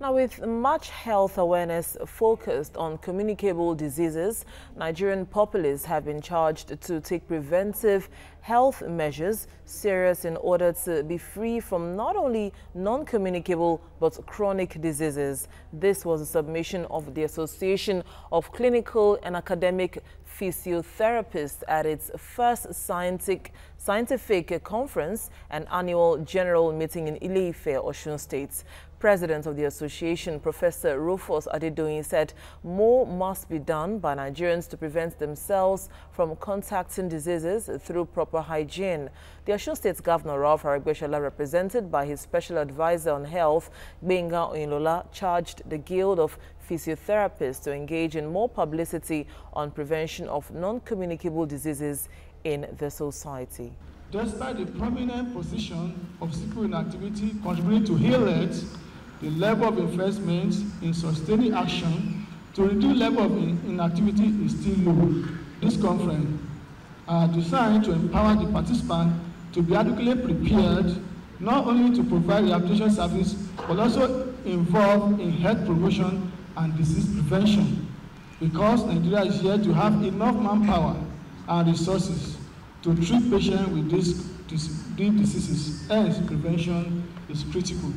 Now, with much health awareness focused on communicable diseases, Nigerian populace have been charged to take preventive health measures serious in order to be free from not only non-communicable but chronic diseases. This was a submission of the Association of Clinical and Academic Physiotherapists at its first scientific, scientific conference and annual general meeting in Ile-Ife, Osun State. President of the association, Professor Rufus Adedoyin, said more must be done by Nigerians to prevent themselves from contacting diseases through proper hygiene. The Osun State Governor, Rauf Aregbesola, represented by his special advisor on health, Gbenga Oyinlola, charged the Guild of Physiotherapists to engage in more publicity on prevention of non-communicable diseases in the society. Despite the prominent position of physical inactivity contributing to ill health, the level of investment in sustaining action to reduce level of in inactivity is still low. This conference are designed to empower the participants to be adequately prepared not only to provide rehabilitation service but also involved in health promotion and disease prevention because Nigeria is here to have enough manpower and resources to treat patients with these, these diseases. Hence, prevention is critical.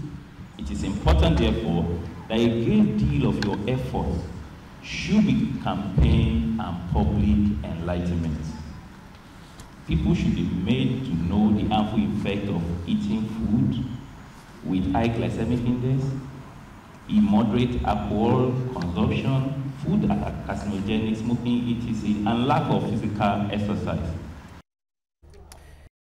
It is important, therefore, that a great deal of your effort should be campaign and public enlightenment. People should be made to know the harmful effect of eating food with high glycemic index, immoderate alcohol consumption, food carcinogenic, smoking, etc., and lack of physical exercise.